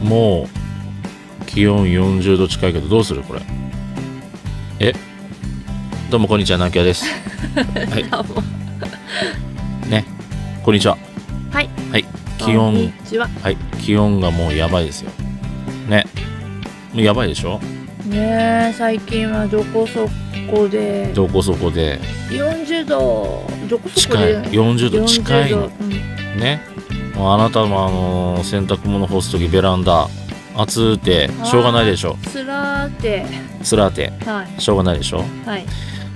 もう気温40度近いけどどうするこれ？え？どうもこんにちはなきゃです。はい。ね。こんにちは。はい。はい。気温。は。はい。気温がもうやばいですよ。ね。もうやばいでしょ？ねえ最近はどこそこで。どこそこで。40度。どこそこ近い。で40度近い40の度。うん。ねもうあなたもあの洗濯物干す時ベランダ暑うてしょうがないでしょ。つらーって。つらーて。はい。しょうがないでしょ。はい。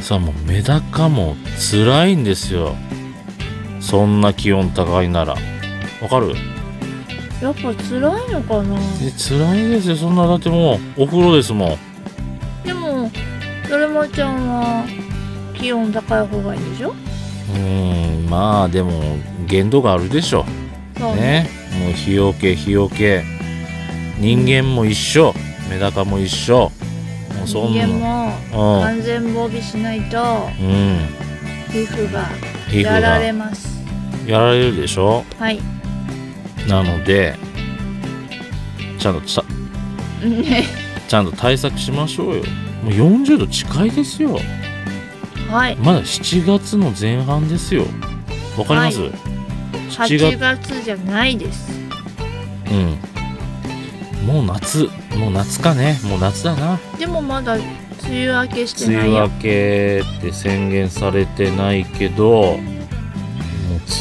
さあもうメダカも辛いんですよ。そんな気温高いなら。わかる？やっぱ辛いのかな。え辛いですよ。そんなだってもうお風呂ですもん。でもだるまちゃんは気温高い方がいいでしょ？うーんまあでも限度があるでしょそうね。もう日よけ日よけ。人間も一緒。メダカも一緒。もうそんな。人間もうん。完全防備しないとうん。皮膚がやられがます。やられるでしょ？はい。なのでちゃんとさね。ちゃんと対策しましょうよ。もう40度近いですよ。はい。まだ7月の前半ですよ。わかります、は7 8月月じゃないです。うん。もう夏もう夏かね。もう夏だな。でもまだ梅雨明けして梅雨ないよ。明けって宣言されてないけどもう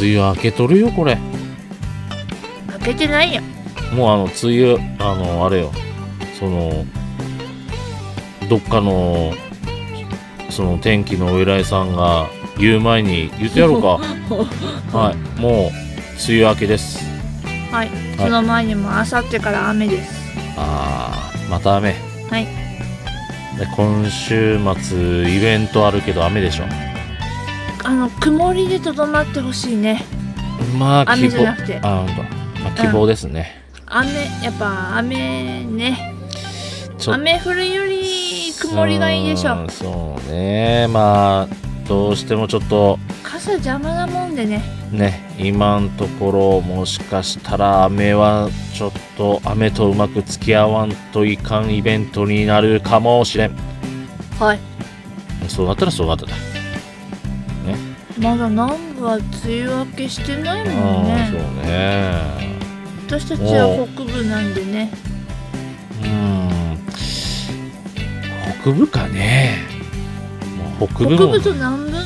梅雨明けとるよこれ。明けてないよ。もうあの梅雨あのあれよ。そのどっかのその天気のお偉いさんが言う前に言ってやろうか。はい。もう梅雨明けです。はい。その前にも明後日から雨です。あーまた雨。はい。で今週末イベントあるけど雨でしょ？あの曇りでとどまってほしいね。まあ雨じゃなくて。あほんと、まあ、希望ですね、雨やっぱ雨ね。ちょっと雨降るより曇りがいいでしょ。うんそうね。まあどうしてもちょっと傘邪魔なもんでね。ね今んところもしかしたら雨はちょっと雨とうまく付き合わんといかんイベントになるかもしれん。はい。そうなったらそうなっただ。まだ南部は梅雨明けしてないもんああそうねね。私たちは北部なんでね。うん。北部かね北部も北部と南部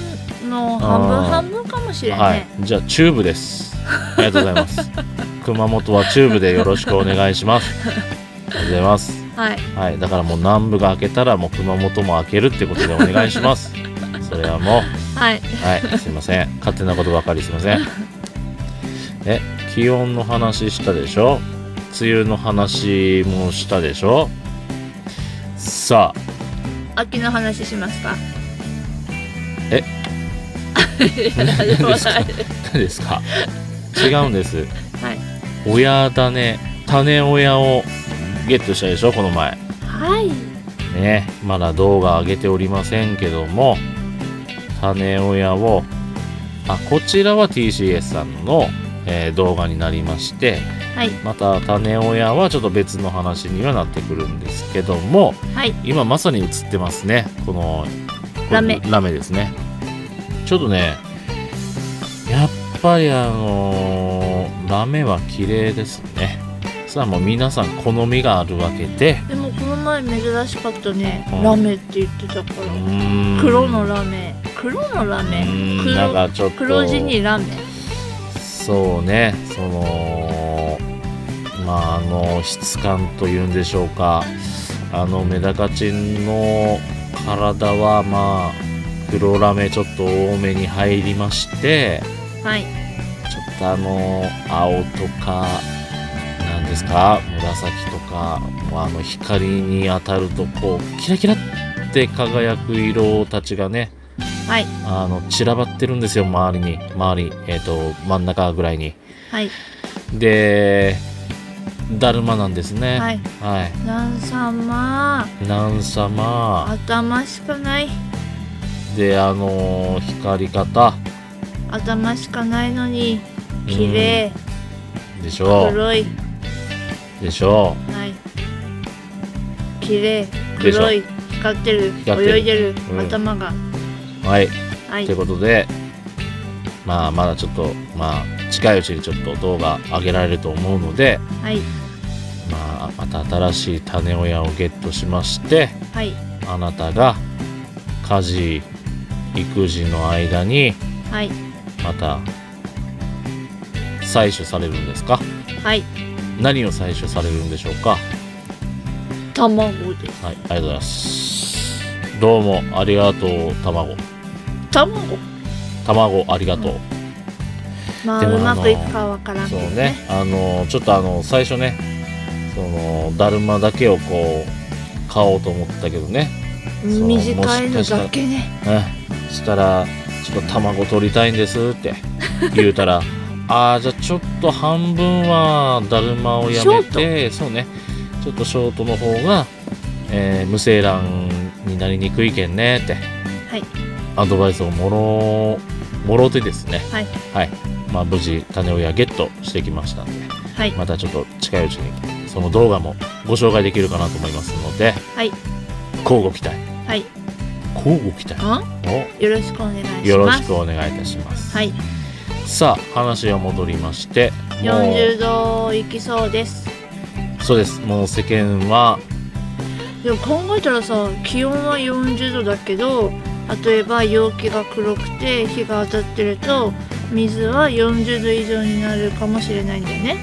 の半分半分かもしれんね、はい。じゃあ中部です。ありがとうございます。熊本は中部でよろしくお願いします。ありがとうございます。はい。はい、だからもう南部が開けたらもう熊本も開けるってことでお願いします。それはもはい。う、はい、すいません。勝手なことばかりすいません。え、気温の話したでしょ？梅雨の話もしたでしょ？さあ、秋の話しますか？何ですか違うんです。はい。親種、種親をゲットしたでしょこの前。はい。ね、まだ動画上げておりませんけども種親をあこちらは TCS さんの、えー動画になりましてはい。また種親はちょっと別の話にはなってくるんですけどもはい。今まさに映ってますねこのラメラメですねちょっとねやっぱりあのーラメは綺麗ですねさあもう皆さん好みがあるわけででもこの前珍しかったね。うんラメって言ってたかうら。黒のラメ。黒のラメ黒なんかちょっと黒地にラメ。そうねそのまああの質感というんでしょうかあのメダカチンの体はまあ黒ラメちょっと多めに入りましてはい。ちょっとあの青とかなんですか紫とかあの光に当たるとこうキラキラって輝く色たちがねはい。あの散らばってるんですよ周りに周りえっ、と真ん中ぐらいにはい。でだるまなんですねはい。はい何様。何様頭しかない。であの光り方。頭しかないのに。綺麗。でしょ。黒い。でしょ。はい。綺麗。黒い。光ってる。泳いでる、うん。頭が。うはい。はい。ということでまあまだちょっとまあ近いうちにちょっと動画上げられると思うのではい。まあまた新しい種親をゲットしましてはい。あなたが家事育児の間にはい。また採取されるんですか？はい。何を採取されるんでしょうか？卵。ですはいありがとうございます。どうもありがとう卵。卵？卵ありがとう、まあでもあのうまくいくかわからんけそうね。どねあのちょっとあの最初ねそのだるまだけをこう買おうと思ったけどね。短いのだけね。うんしたらちょっと卵取りたいんですって言うたら ああじゃあちょっと半分はだるまをやめてそうね。ちょっとショートの方が、えー無精卵になりにくいけんねってはい。アドバイスをもろもろてですね。はい。はい。まあ無事種親ゲットしてきましたんではい。またちょっと近いうちにその動画もご紹介できるかなと思いますのではい。交互期待。はい交互期待。よろしくお願いします。よろしくお願いいたします。はい。さあ話は戻りましても40度いきそうです。うそうです。もう世間は。でも考えたらさ気温は40度だけど例えば陽気が黒くて日が当たってると水は40度以上になるかもしれないんだよね。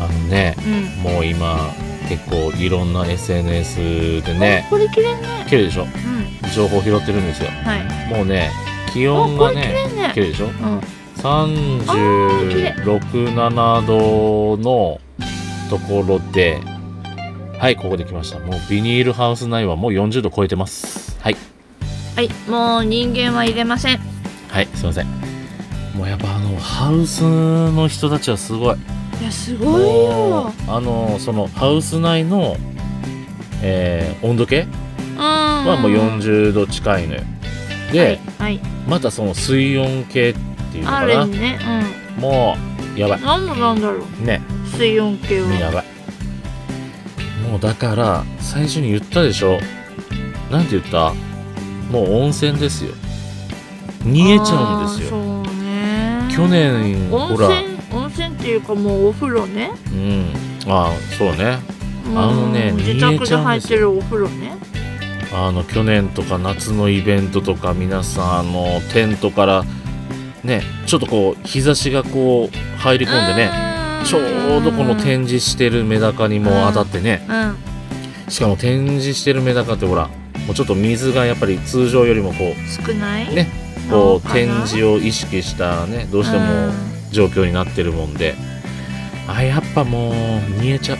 あのねうん。もう今結構いろんな SNS でねあこれ綺麗ね。綺麗でしょ？うん。情報拾ってるんですよ。はい。もうね気あ温がね麗ね。綺麗でしょ？うん。367度のところではいここで来ました。もうビニールハウス内はもう40度超えてます。はい。はいもう人間は入れません。はいすいません。もうやっぱあのハウスの人たちはすごいいやすごいもようあのそのハウス内の、えー温度計ははもう40度近いのよ。で、はい、またその水温計っていうのはい、かな。あれねもうやばい。うん何のなんだろう。ね。水温計は。やばい。もうだから最初に言ったでしょ。なんて言った？もう温泉ですよ。煮えちゃうんですよ。ね。去年温ほらっていうかもうお風呂ね。うん。ああそうね。うん。あのね自宅で入ってるお風呂ね。あの去年とか夏のイベントとか皆さんあのテントからねちょっとこう日差しがこう入り込んでねねちょうどこの展示してるメダカにも当たってね。うん。しかも展示してるメダカってほらもうちょっと水がやっぱり通常よりもこう少ない？ねこう展示を意識したねどうしても状況になってるもんであやっぱもう煮えちゃ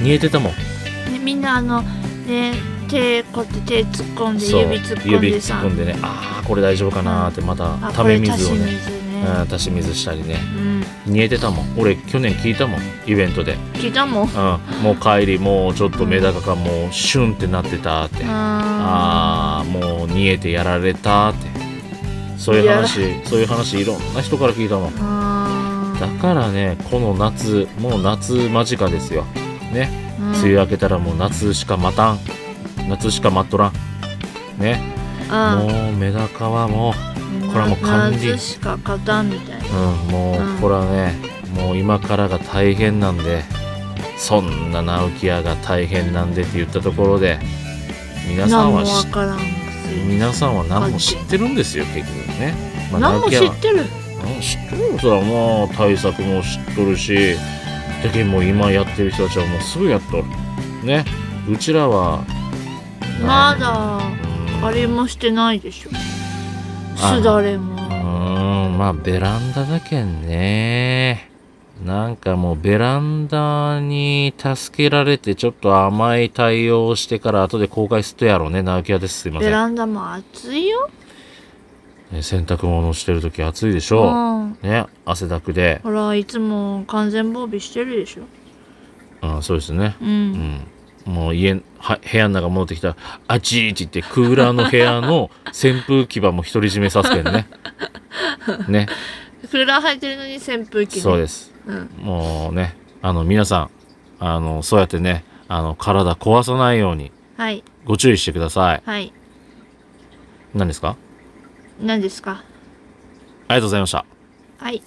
煮えてたもん。みんなあのね手こうやって手突っ込んで指突っ込ん指突っ込んでねああこれ大丈夫かなーってまたあため水をね足し水したりね。うん。煮えてたもん。俺去年聞いたもんイベントで、聞いたもん。うん、もう帰りもうちょっとメダカがもうシュンってなってたって、あああもう煮えてやられたって。そういう話そういう話いろんな人から聞いたもん。あだからねこの夏もう夏間近ですよ。ね。梅雨明けたらもう夏しか待たん。夏しか待っとらん。ね。あもうメダカはもうこれはもう管理夏しか勝たんみたいな。う、うん、もうこれはねもう今からが大変なんでそんな直樹屋が大変なんでって言ったところで皆さんは皆さんは何も知ってるんですよ結局ね、まあ何も知ってる。うん知ってるよそれはもう対策も知っとるしだけどもう今やってる人たちはもうすぐやっとる。ね。うちらはまだうん。あれもしてないでしょ。あすだれも。うーん。まあベランダだけんね。なんかもうベランダに助けられてちょっと甘い対応をしてから後で公開するとやろうね。直樹屋です。すいません。ベランダも暑いよね、洗濯物してる時暑いでしょ、うん。ね、汗だくで。ほらいつも完全防備してるでしょ。あそうですね、うん、うん、もう家は部屋の中戻ってきたら「あちー」って言ってクーラーの部屋の 扇風機場も独り占めさせてるね。ね。クーラー入ってるのに扇風機、ね、そうです、うん、もうねあの皆さんあのそうやってねあの体壊さないように、はい、ご注意してください、はい、何ですか？何ですか？ありがとうございました。はい。